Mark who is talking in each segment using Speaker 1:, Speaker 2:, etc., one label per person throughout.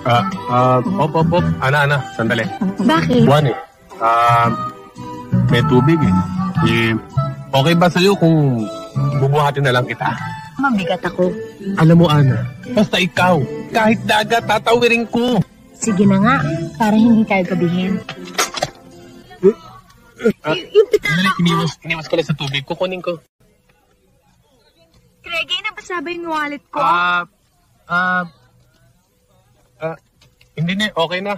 Speaker 1: Ah, ah, op, op, op. Ana, ana, sandali.
Speaker 2: Bakit?
Speaker 1: Juan eh. Ah, may tubig eh. Eh, okay ba sa'yo kung bubuhatin na lang kita?
Speaker 2: Mabigat ako.
Speaker 1: Alam mo, Ana, basta ikaw, kahit dagat, tatawirin ko.
Speaker 2: Sige na nga, para hindi tayo gabihin.
Speaker 1: Ah,
Speaker 2: Y- yung
Speaker 1: Sandali,
Speaker 2: ko.
Speaker 1: iniwas, iniwas ko lang sa tubig. Kukunin ko.
Speaker 2: Reggie, nabasa ba yung wallet ko?
Speaker 1: Ah, ah, ah, hindi na, okay na.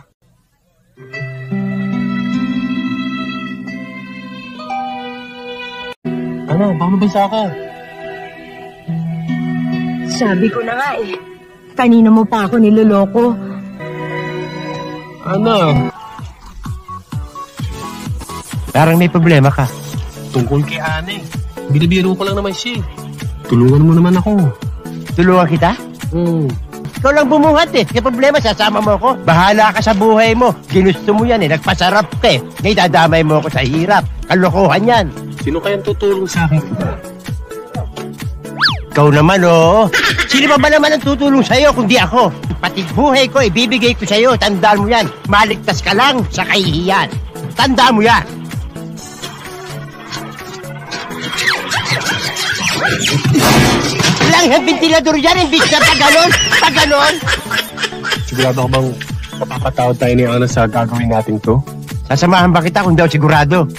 Speaker 1: Ano, baka mabasa ako.
Speaker 2: Sabi ko na nga eh. Kanina mo pa ako niloloko.
Speaker 1: Ano?
Speaker 3: Parang may problema ka.
Speaker 1: Tungkol kay Ane. Binibiro ko lang naman siya. eh. Tulungan mo naman ako.
Speaker 3: Tulungan kita?
Speaker 1: Hmm.
Speaker 3: Ikaw lang bumuhat eh. May problema, sasama mo ako. Bahala ka sa buhay mo. Ginusto mo yan eh. Nagpasarap ka eh. Ngayon dadamay mo ako sa hirap. Kalokohan yan.
Speaker 1: Sino kayang tutulong sa akin?
Speaker 3: Ikaw naman oo. Sino ba ba naman ang tutulong sa'yo kung di ako? Pati buhay ko, ibibigay ko sa'yo. Tandaan mo yan. Maligtas ka lang sa kahihiyan. Tandaan mo yan. Lang ang ventilador yan, imbis na paganon, paganon.
Speaker 1: Sigurado ka bang mapapatawad tayo ni Ana sa gagawin natin to?
Speaker 3: Sasamahan ba kita kung daw sigurado?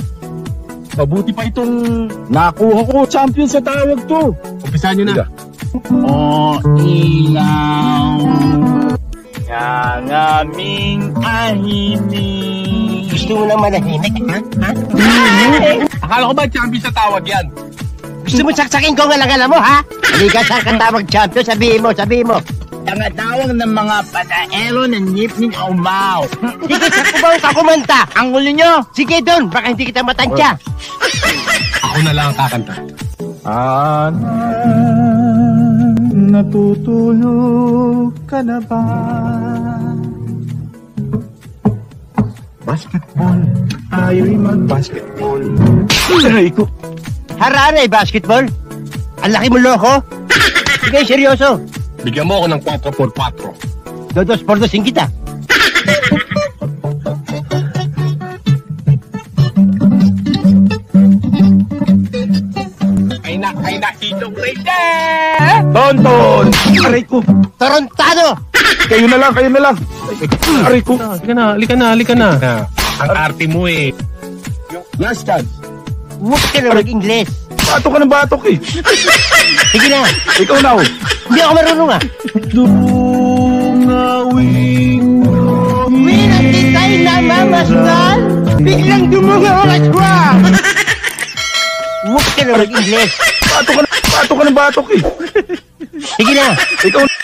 Speaker 1: Mabuti pa itong
Speaker 4: Nakuha ko champion sa tawag to.
Speaker 1: umpisahan nyo na.
Speaker 4: O ilaw ng aming ahimik.
Speaker 3: Gusto mo nang manahimik, ha? ha?
Speaker 1: Akala ko ba champion sa tawag yan?
Speaker 3: Gusto mo saksakin ko ang alang mo, ha? Halika sa katawag champion, sabihin mo, sabihin mo.
Speaker 4: Tangatawag ng mga panaero ng ngipning aumaw.
Speaker 3: Sige, sa kubaw ka kumanta.
Speaker 4: Ang ulo nyo!
Speaker 3: Sige doon, baka hindi kita matansya.
Speaker 1: Ako na lang ang kakanta.
Speaker 4: Ana, natutulog ka na ba? Basketball, tayo'y mag-basketball. Aray ko.
Speaker 3: Harare, basketball. Ang laki mo loko. Sige, seryoso.
Speaker 1: Bigyan mo ako ng 4x4.
Speaker 3: Dodos por kita.
Speaker 1: Ay na, ay na, hitong rate!
Speaker 4: Tonton! Aray ko!
Speaker 3: Torontado!
Speaker 4: Kayo na lang, kayo na lang. Aray ko!
Speaker 1: Halika na, halika na, halika na. Ang arte mo eh.
Speaker 4: Last chance.
Speaker 3: Huwag ka na mag-Ingles.
Speaker 4: Batok ka ng batok eh.
Speaker 3: Sige na.
Speaker 4: Ikaw na oh.
Speaker 3: Hindi ako marunong ah.
Speaker 4: Dungawing
Speaker 3: Minati tayo namamasdan. Biglang dumunga ang aswang. Huwag ka na mag-Ingles.
Speaker 4: Batok ka, na, batok ka ng batok eh.
Speaker 3: Sige na.
Speaker 4: Ikaw